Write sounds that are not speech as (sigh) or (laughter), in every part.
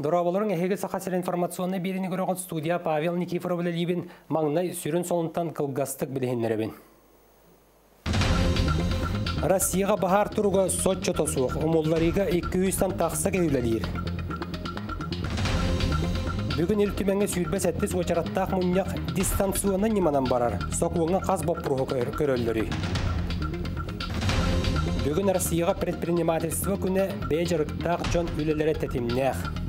Дорабаларың әхеге сақасыр информационны беріні көріған студия Павел Никифоров білелейбін маңнай сүрін солынтан кылгастық білігенлеребін. Россияға бағар тұруға сот жотасуық, ұмолларыға 200-тан тақса кәйілелер. Бүгін ел түмәңе сүйірбәс әттіс очараттақ мұнияқ дистанционы неманан барар, соқуыңа қаз боп бұрғы көрөллері. Бүгін Россияға предпринимательство күні бейжіріктақ жон үлелері тәтімнәқ.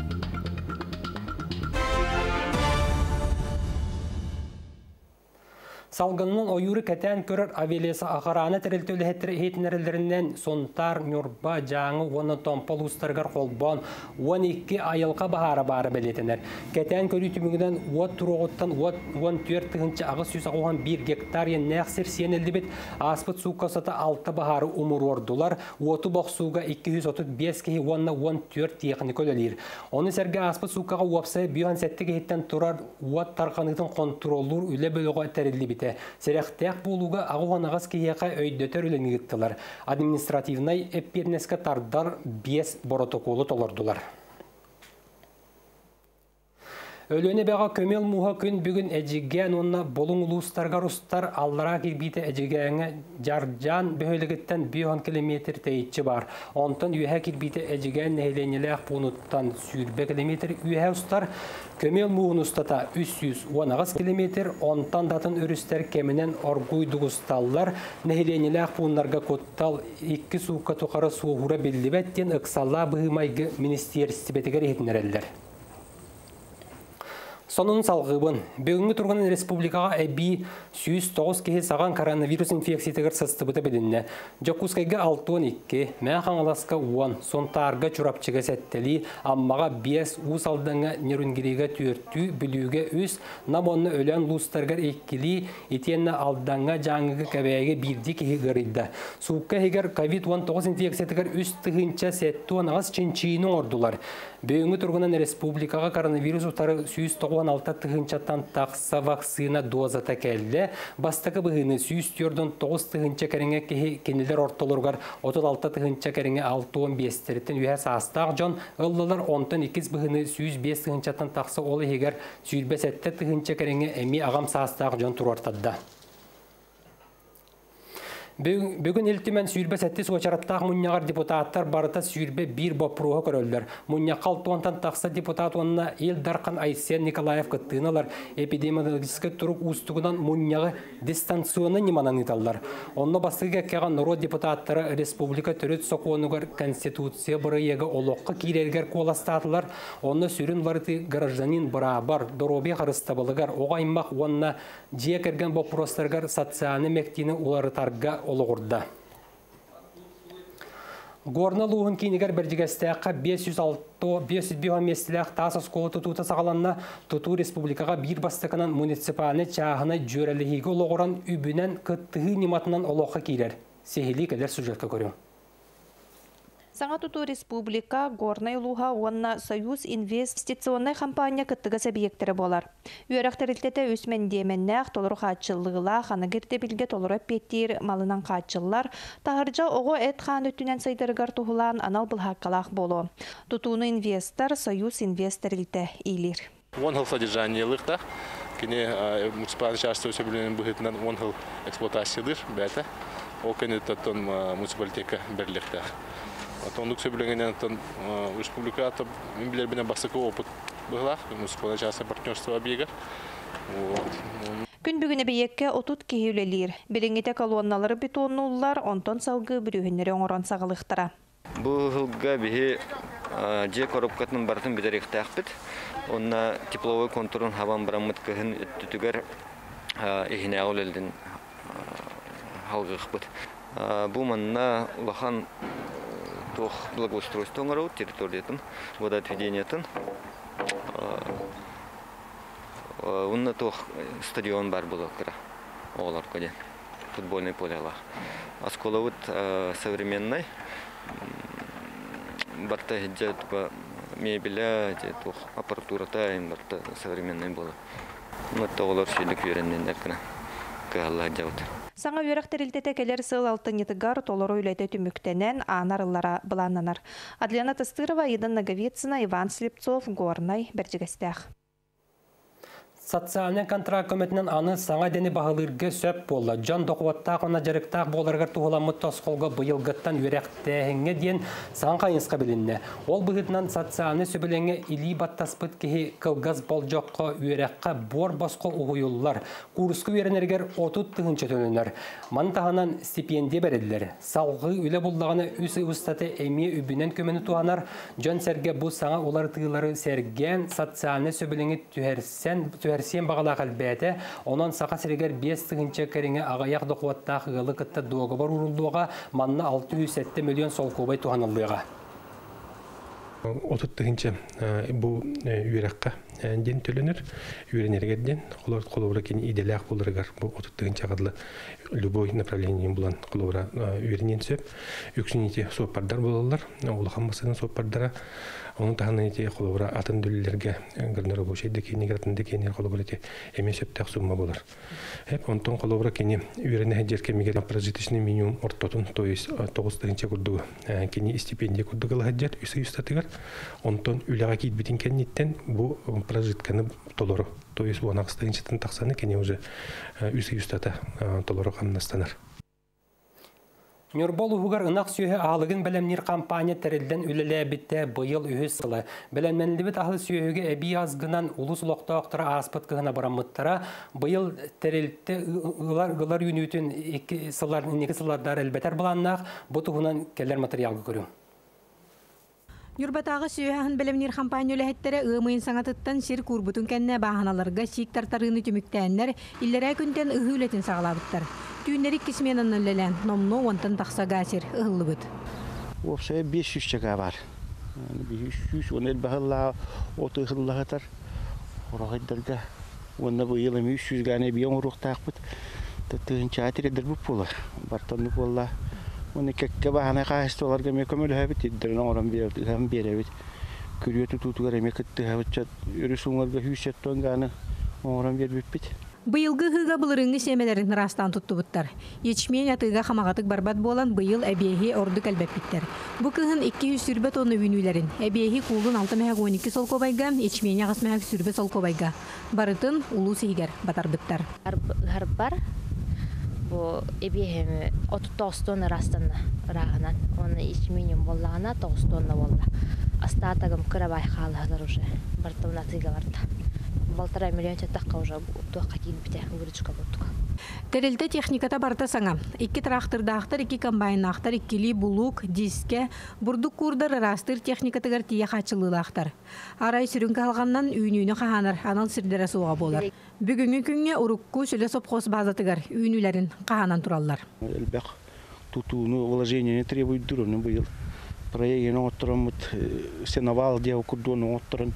Салғынның ойыры кәтән көрір авелесі ағараны тәрілтөлі хетінерілерінен сонтар, нүрба, жаңы, оны томпал ұстарғар қолбон, 12 айылға бағары бары білетінер. Кәтән көрі түмігінен от тұрғыттан 14 түгінші ағыз сүз ағуған 1 гектар ен нәқсір сенелді бет аспыт су қосаты 6 бағары умыр ордылар, оты боқсуға 235 кеге 14 тиекіні көлелер. Оны сәрге аспыт суқаға от үлі бөліға тәрілді бит Серехтек болуға ағуған ағыз кейеқа өйдөтер үленігіттілер. Административнай эппернеске тардар 5 боротоколы толырдылар. Өлөне бәға көмел муға күн бүгін әжіген онна болың ұлыстарға рұстар аллара келбейті әжігенге жаржан бөхөлігіттен 5 километр тәйітші бар. Онтан үйәе келбейті әжіген нәйленелек пұнуттан сүйірбе километр үйәе ұстар көмел муғын ұстата 310 километр, онтан датын үрістер кемінен оргуйды ұсталлар нәйленелек пұнларға көттал 2 суыққа тұқары суғыра білдібәттен ұқсалла бұғымайғы министерстібетігер етінерелдер. Сонын салғыбын, бүгінгі тұрғын республикаға әбі 109 кеге саған коронавирус инфекциятығыр сыстыбыты бедінне. Джокускайға 612, мән қаңыласқа уан, сонтарға чурапчыға сәттелі, аммаға бес ұс алдыңа нерунгерейге түртті білуге үс, намонны өлен лустарға еккілі, етенні алдыңа жаңығы кәбәйге бірді кеге ғырылды. Суыққа егер COVID-19 инфекциятығыр өз тұғынша сәтті оңағыз чинчиінің ордылар. Бүгінгі тұрғынан республикаға коронавирус ұтары 109 болан алта тыгынчаттан тақса вакцина доза тәкәлді. Бастығы бұғыны сүйіс түрдің тоғыз тыгынча кәріңе кенелер ортолырғар 36 тыгынча кәріңе 6-15 тәріттен үйәс астақ жон ұлылар 10-2 бұғыны сүйіс 5 тыгынчаттан тақса олы егер сүйірбес әтті тыгынча кәріңе әме ағам састақ жон тұрортадда. Бүгін елтімен сүйірбе сәтті соғачараттағы мұнияғар депутаттар барыта сүйірбе бір бопруға көрөлдер. Мұния қалтуантан тақса депутат онына ел дарқан Айсен Николаев кыттыналар эпидемиологическі тұрық ұстығынан мұнияғы дистанционы неманан италдар. Онына бастығы кәған народ депутаттары республика түрет соқуынығар конституция бұры егі олыққы кейлергер қоластатылар. Онына сүрін ларыты гражданин барабар, доробе қарыстабылығар, оғаймақ онына жия кірген бопростарғар социальны мектені уларытарға олығырды. Горна луғын кейінігер бірдігістіққа 506-505 местіліқ тасы сколы тұтуыты сағаланна тұту республикаға бір бастықынан муниципалны чағына жөрелігі олығыран үбінен күттіғі нематынан олыққа кейлер. Сехили кәлер сүжетке көрі. Саңа туту республика горнай луха онна союз инвестиционный компания кыттыга сәбиектері болар. Үйәрәқтерілтеті өсмен деменнәқ толыру қатчылығыла қанығырды білге толыру петтер малынан қатчылар тағыржа оғы әт қан өттінен сайдырғар тұғылан анал бұл хаққалақ болу. Тутуны инвестор союз инвесторилті ейлер. Он хыл содержаниялықта, кіне муниципалный часть өсөбілінің бұхытынан он хыл эксплуатациялыр бәті. Ол кені таттон муниципалитека бірлікті. Атон үксе білгеннен тон республика атып мен билер бенен басыкы опыт была, муниципалный частное партнерство объега. Күн бүгіне бейекке отут кейеулелер. Береңете колонналары бетоннулар, онтон салғы бүрүхінері оңырон сағылықтыра. Бұл жылға бейі же коробкатын бартын бедер иқтақпыт. Онна тепловой контурын хаван барамыт кыхын үттүтүгер эхине ауыл елден халғықпыт. Бұл манна улахан благоустройство работ территориятын, водоотведениятын. Унна тох стадион бар было кыра. Олар коде. Футбольный поле ала. Асколовут современный. Барта хиджа тука мебеля, тох аппаратура тайм барта современный было. Ну, это олар шейлік вереннен дәркіна. кыһалла жабыт Саңа үйрәк терилтете келер сыл алтынетыгар толору үләйте түмүктенен анарыллара быланнанар. Адлена Тыстырова, Идан Наговицына, Иван Слепцов, Горнай, Бердігістәқ. Социальный контракт көмөтінен аны саңа дені бағылырға сөп болды. Жан доқуаттақ она жарықтақ боларғар туғыламы тосқолға бұйылғыттан үйрәқтәңе дейін саңа қайынсқа білінне. Ол бұғытынан социальный сөбіленге или баттаспыт кеге кылгаз бол жоққа үйрәққа бор босқо ұғыюлылар. Курсқы үйренергер 30 тығынчы төнінер. Мантағынан стипендия береділер. Салғы үлі болдағаны үсі ұстаты әме үбінен көмені туғанар. Жан сәрге бұл саңа олар тығылары сәрген социальный сөбіленге түһәрсен түһәрсен бағала қалбәті, онан сақа сірегер 5 тығынча кәріңе ағаяқ доқуаттақ ғылы кітті доғыбар урулдуға манна 607 миллион сол көбай туғанылыға. отут тыгынча бу үйрәккә ден төленер үйренергерден колор колора кен иделәк булыргар бу отут тыгынча гадлы любой направление булан колора үйренен сөп үксүнити сопардар булалар улахан басын сопардара onun tahana ite kolora атын дүллерге гырнары бу шейде кини гратында кини колора ите эме сөптәк сумма булар. Хеп онтон колора кини үйрәне хәҗер мигер прожиточный минимум ортотун, то есть 9 тыгынча курду кини стипендия курду хәҗер үсә юстатыгар. Онтон үләгә кит битин кенниттен бу прожитканы толору. То есть бу анакстыгынчатын таксаны кини уже үсә юстата толору камнастанар. Нюрбол угар ынак сүйе алыгын белемнир компания терилден үлеле битте быйыл үһү сылы. Белемненлибит ахы сүйеге эби азгынан улус локтоктора аспыт кыгына барамыттара быйыл терилте ылар гылар юнүтүн эки сылар неки сылардар элбетер буланнак бу тугунан келер материалга көрүм. Юрбатағы сүйәһін білімнер компания өләһеттері ымайын саңатыттан сир курбутун кәнне бағаналарға сик тартарыны түміктәннер иллерә күнден ыһы үлетін сағалабыттар. Түйіннері кисменен өлелән, номно онтан тақса гасир ыһыллыбыт. Опсая 500 чака бар. 500, оны бахылла оты ыһыллағатар. Орағайдарға. Онна бұл елім 300 гане биян ұрықтақпыт. Тәттігін чатиредір бұл пулы. Бартанны болла. Оны кәкке бахана қағысты оларға мен көмілі әбіт еддерін орын беребіт. Күрие тұтутуғар әме күтті әбіт чат. Үрі орын бербіп бит. Быйылгы хыга былырыңы семелерин растан туттубуттар. Ечмен атыга хамагатык барбат болан быйыл әбейхи ордук әлбәппиттер. Бу кыһын 200 сүрбет оны үнүләрин. Әбейхи кулун 612 сол кобайга, ечмен ягас мәк сүрбет сол кобайга. Барытын улуу сейгер батарбыттар. Харбар бу эбиэми оту тоостон растанна рааганан оны ичминим боллагана тоостонна болла кыра уже тыга полтора миллион чаттакка уже туакка киилбите выручка буттук Терелте техниката барта саңа. Икки трактордақтар, икки комбайнақтар, иккили булук, диске, бурдук курдар растыр техникатыгар тия хачылылақтар. Арай сүрүнкө алганнан үйнүүнү каханар, анал сирдере суға болар. Бүгүнгү күнгө урукку сүлө сопхоз базатыгар үйнүүлерин каханан тураллар. Элбек тутууну вложение требует дурны быйыл. Проект оттурамыт сеновал дия курдуну отторун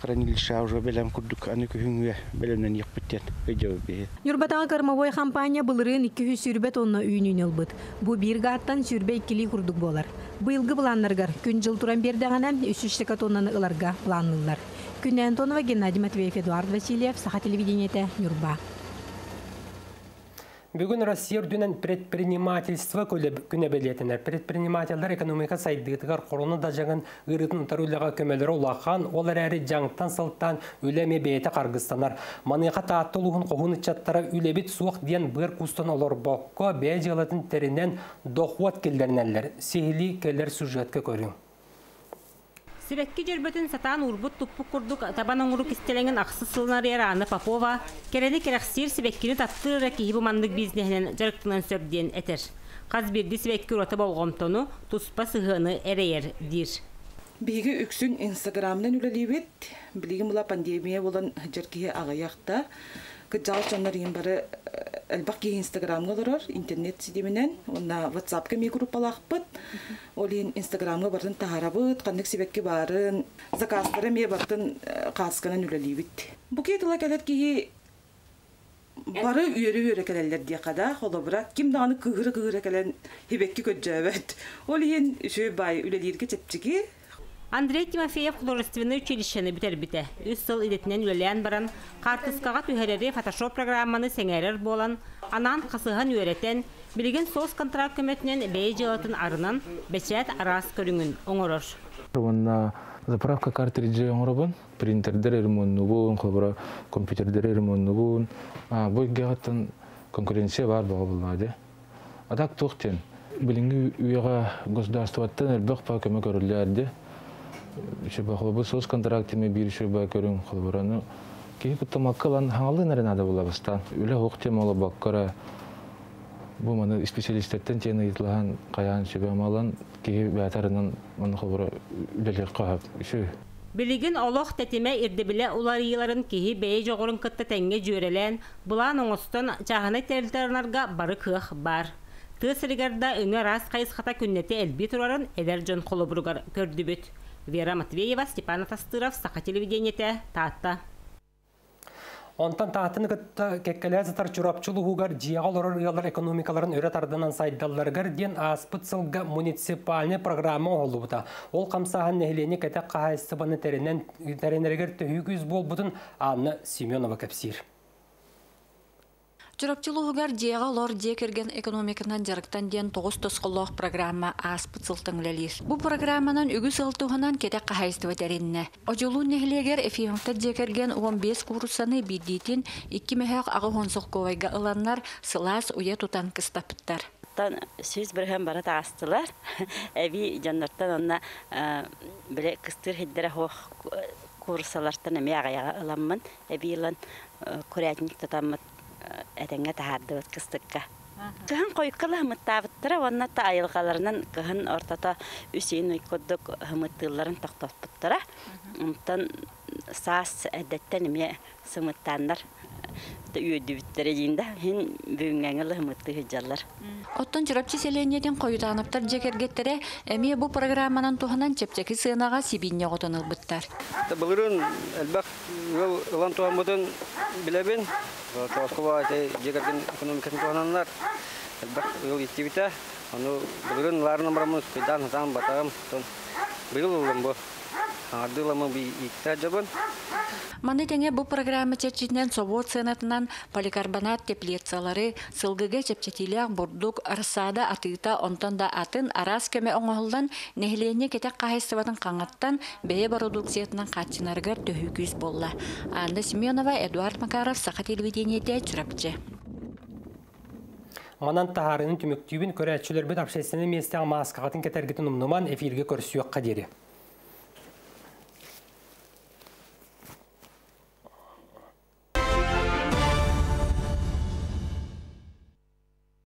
хранилище уже белем курдук аны күнгө белемнен якпыттен өйдө бе. Юрбатага кырмовой компания былырын 200 сүрбет онна үйнүн ылбыт. Бу бир гаттан сүрбе иккили курдук болар. Быйылгы планнаргар күн жыл туран бердегана 300 тоннаны ыларга планнылар. Күннен Антонова Геннадий Матвеев Эдуард Васильев, Саха телевидениете, Нюрба. Бүгін Россия үрдінен предпринимательство күне білетінер. Предпринимательдар экономика сайдығытығар қороны да жағын ғырытын ұтарулаға көмелері улақан, олар әрі жаңтан сылттан үлеме бейті қарғыстанар. Маныға таатты ұлығын қоғын үтчаттара үлебет суық ден бір кустан олар боққа бәй жылатын терінен доқуат келер сюжетке көрің. Сибекки жербөтүн сатаан урбут туппук курдук табан оңурук истеленген аксы сылнар яраны Попова керени керексир сибеккини таптырыра киһи мандык бизнесинен жарыктынан сөбден этер. Каз бирди сибекки урота болгомтону туспа сыгыны эрейер дир. Биги үксүн инстаграмнан үлелибит, билиги мула пандемия болан жаркиһи агаяқта, кыджал чоннар ин бары элбак ки инстаграмга олорор интернет сидеменен онна ватсапка ми группалакпыт олин инстаграмга бартын тахарабыт каннык сибекке барын заказдары ме бартын касканан үлелибит бу кетила келет ки бары үйөрү үйөрө келелер дия када холобура ким даганы кыгыры кыгыры келен хибекки көджөбөт олин үшө бай үлелирге чепчиги Андрей Тимофеев художественное училищені бітербіті. Үс сыл идетінен үлелен баран, қартысқаға түхерері фотошоп программаны сеңерер болан, Анан қасыған өретен, білген соғыс контракт көмөтінен бәйі жылатын арынан бәчәт арас көріңін оңырыр. Онна заправка картриджи оңырыбын, принтердер ремонтнубун, қолбыра компьютердер ремонтнубун. Бұл геғаттан конкуренция бар бұға бұллады. Адак тоқтен, білінгі үйеға государстваттан көмек өрілерді. Еще бақылы бұл соғыс контрактіме бір еще ба көрін қолбыраны. Кей куттамаккалан хаңалы нәрінады бұла бастан. Үлі оқтем олы баққара. Бұл маны специалисттен тені етілған қаян шебе амалан кей бәтарынан маны қолбыра үлелер қағап. Еще Білігін олық тәтіме ирдебіле уларыйларын кеһи бәйі жоғырын кытта тәңге жүйрелен, бұлан оңыстан жағаны тәрілтерінарға бары кыах бар. Тысырыгарда үңі рас қайысқата күннеті әлбі тұрарын әдер жон қолыбырғар көрдібіт. Вера Матвеева, Степан Тастыров, Сақа телевидениеті, Таатта. Онтан таатын кытта кеккеле затар чурапчылы хугар ыялар экономикаларын өрет ардынан сайдалларгар ден аспыт сылга муниципальный программа олубута. Ол камсахан нехлени кете кахайсыбаны теренен теренергер төһүгүз болбутун Анна Семенова кепсир. Чурапчылугар диэға лор дие керген экономиканан жарыктан диэн тоғыз тосқоллоқ программа аспыт сылтың ләлир. Бу программанан үгü сылтуғынан кете қахайстыва тәринне. Ожулу нехлегер дие керген 15 курсаны биддитин 2 мәхәк ағы хонсық ковайга ыланнар сылас уя тутан кыстапыттар. Тан сүз бірген бара тағастылар. Әби (laughs) жаннартан онна біле кыстыр хиддері хоқ курсалартан әме ағаяға ыламмын. Әби илан көрәтник татаммыт әтәңгә тәһәрдебет кыстыкка. Кыһын койкыла хымыттабыттыра, онна та айылгаларынан кыһын ортата үсейін уйкоддук хымыттыларын тоқтотпуттыра. Онтан саас әдәттен эме сымыттаннар үйөдүбүттер дейинде хин бүгүнгәңел хымытты хыджаллар. Оттон чурапчы селениеден койутааныптар жекергеттере эми бу программанан туханан чепчеки сыынага сибинне готонылбыттар. Былырын элбак ыл ылан туамбытын билебин. Тоскова те жекерген экономикасын тухананлар. Элбак ыл иттибите. Аны былырын ларны барамыз кыйдан хасан батам. Быйыл улым бу. Ардыламы би икта жабын. Маны теңе бу программа чечинен совет сенатынан поликарбонат теплицалары сылгыга чепчетилях бурдук арсада атыта онтон да атын арас көмө оңолдан нехлене кете кайсыбатын каңаттан бее продукциятынан качынаргар төһүкүз болла. Анна Семенова, Эдуард Макаров, Саха телевидениеде чурапчы. Манан тахарының түмөктүүбүн көрәтчүлөр бит общественный местең маскагатын кетергитин умнуман эфирге көрсүөк кадери.